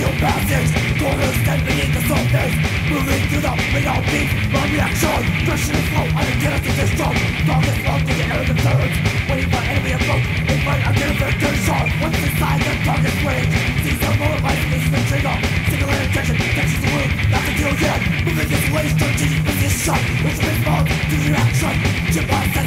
passage Corners stand beneath the surface Moving through the window beat. My reaction Crushing the flow. I get to this drum Darkest love to the air concerns Waiting for enemy approach. In my identification Once inside the darkest range Sees the moment life is the trigger. Singular attention. Catches the wound. Not to deal yet. Moving this way Strategic position. Which responds to the reaction? Chip on